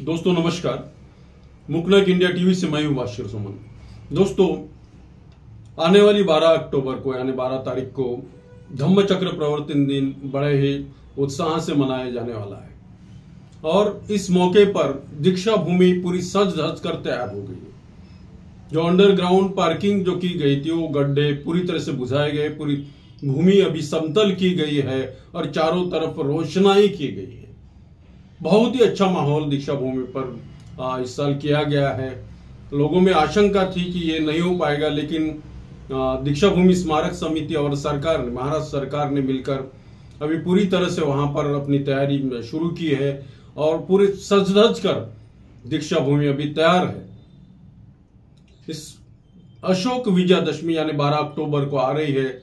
दोस्तों, नमस्कार। मुकनक India TV से मैं हूँ बाशिर सुमन। दोस्तों, आने वाली 12 अक्टूबर को, यानी 12 तारीख को धम्म चक्र प्रवर्तन दिन बड़े ही उत्साह से मनाया जाने वाला है। और इस मौके पर दीक्षा भूमि पूरी सज धज कर तैयार हो गई है। जो अंडरग्राउंड पार्किंग जो की गई थी, वो गड्ढे पूरी तरह से बुझाए गए, पूरी भूमि अभी समतल की गई है और चारों तरफ़ रोशनाई की गई है। बहुत ही अच्छा माहौल दीक्षा भूमि पर इस साल किया गया है। लोगों में आशंका थी कि ये नहीं हो पाएगा, लेकिन दीक्षा भूमि स्मारक समिति और सरकार, महाराष्ट्र सरकार ने मिलकर अभी पूरी तरह से वहाँ पर अपनी तैयारी शुरू की है और पूरे सज धज कर दीक्षा भूमि अभी तैयार है। इस अशोक विजयादशमी यानी 12 अक्टूबर को आ रही है,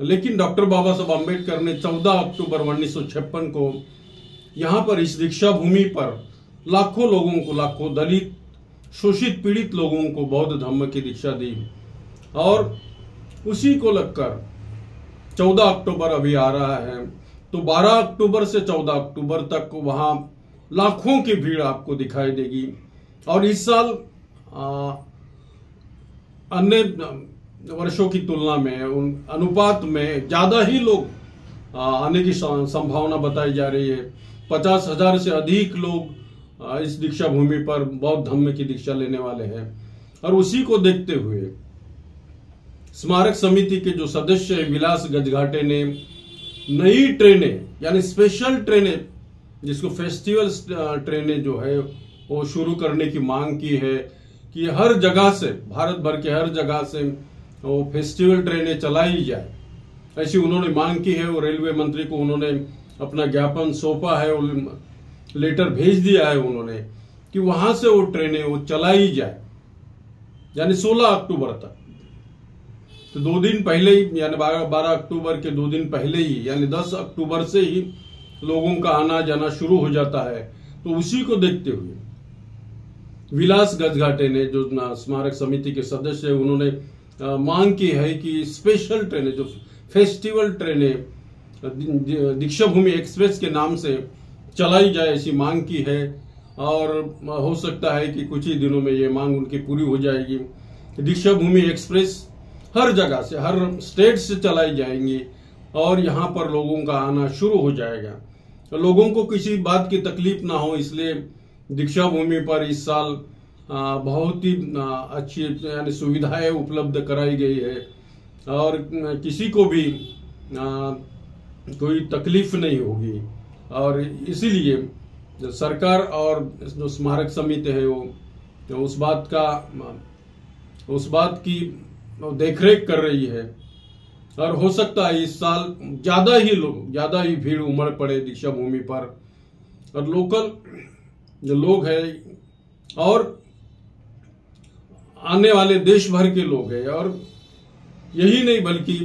लेकिन डॉक्टर बाबा साहब अंबेडकर ने 14 अक्टूबर उन्नीस सौ छप्पन को यहाँ पर इस दीक्षा भूमि पर लाखों लोगों को, लाखों दलित, शोषित पीड़ित लोगों को बौद्ध धर्म की दीक्षा दी और उसी को लगकर 14 अक्टूबर अभी आ रहा है। तो 12 अक्टूबर से 14 अक्टूबर तक वहाँ लाखों की भीड़ आपको दिखाई देगी। और इस साल अन्य वर्षों की तुलना में, उन अनुपात में ज़्यादा ही लोग आने की संभावना बताई जा रही है। पचास हज़ार से अधिक लोग इस दीक्षा भूमि पर बौद्ध धर्म की दीक्षा लेने वाले हैं। और उसी को देखते हुए स्मारक समिति के जो सदस्य है, विलास गजघाटे ने नई ट्रेनें, यानी स्पेशल ट्रेनें, जिसको फेस्टिवल ट्रेनें जो है, वो शुरू करने की मांग की है कि हर जगह से, भारत भर के हर जगह से वो फेस्टिवल ट्रेनें चलाई जाए। ऐसी उन्होंने मांग की है और रेलवे मंत्री को उन्होंने अपना ज्ञापन सौंपा है लेटर भेज दिया है उन्होंने कि वहाँ से वो ट्रेनें वो चलाई जाए, यानी 16 अक्टूबर तक। तो दो दिन पहले ही, यानी बारह अक्टूबर के दो दिन पहले ही, यानी 10 अक्टूबर से ही लोगों का आना जाना शुरू हो जाता है। तो उसी को देखते हुए विलास गजघाटे ने, जो स्मारक समिति के सदस्य है, उन्होंने मांग की है कि स्पेशल ट्रेनें, जो फेस्टिवल ट्रेनें दीक्षा भूमि एक्सप्रेस के नाम से चलाई जाए ऐसी मांग की है और हो सकता है कि कुछ ही दिनों में ये मांग उनकी पूरी हो जाएगी। दीक्षा भूमि एक्सप्रेस हर जगह से, हर स्टेट से चलाई जाएँगी और यहाँ पर लोगों का आना शुरू हो जाएगा। तो लोगों को किसी बात की तकलीफ़ ना हो, इसलिए दीक्षा भूमि पर इस साल बहुत ही अच्छी, यानी सुविधाएँ उपलब्ध कराई गई है। और किसी को भी कोई तकलीफ़ नहीं होगी। और इसीलिए सरकार और जो स्मारक समिति है वो तो उस बात का, उस बात की देखरेख कर रही है। और हो सकता है इस साल ज़्यादा ही लोग, ज़्यादा ही भीड़ उमड़ पड़े दीक्षा भूमि पर। और लोकल जो लोग हैं और आने वाले देश भर के लोग हैं। और यही नहीं, बल्कि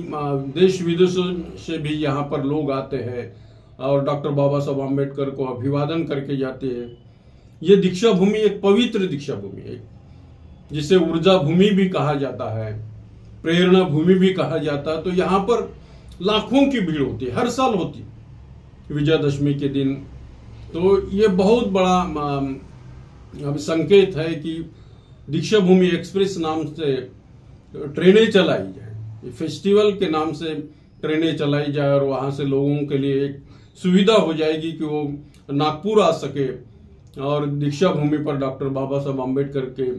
देश विदेशों से भी यहाँ पर लोग आते हैं और डॉक्टर बाबा साहब आम्बेडकर को अभिवादन करके जाते हैं। ये दीक्षा भूमि एक पवित्र दीक्षा भूमि है, जिसे ऊर्जा भूमि भी कहा जाता है, प्रेरणा भूमि भी कहा जाता है। तो यहाँ पर लाखों की भीड़ होती है, हर साल होती विजयादशमी के दिन। तो ये बहुत बड़ा अभी संकेत है कि दीक्षा भूमि एक्सप्रेस नाम से ट्रेनें चलाई जाए। फेस्टिवल के नाम से ट्रेनें चलाई जाए और वहाँ से लोगों के लिए एक सुविधा हो जाएगी कि वो नागपुर आ सके और दीक्षा भूमि पर डॉक्टर बाबा साहब अंबेडकर के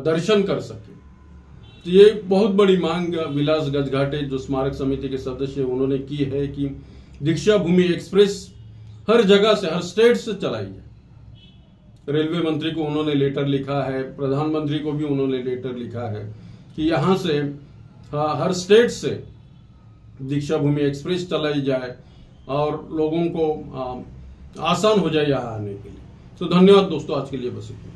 दर्शन कर सके। तो ये बहुत बड़ी मांग विलास गजघाटे जो स्मारक समिति के सदस्य उन्होंने की है कि दीक्षा भूमि एक्सप्रेस हर जगह से, हर स्टेट से चलाई जाए। रेलवे मंत्री को उन्होंने लेटर लिखा है, प्रधानमंत्री को भी उन्होंने लेटर लिखा है कि यहाँ से हर स्टेट से दीक्षा भूमि एक्सप्रेस चलाई जाए और लोगों को आसान हो जाए यहाँ आने के लिए। तो धन्यवाद दोस्तों, आज के लिए बस इतना।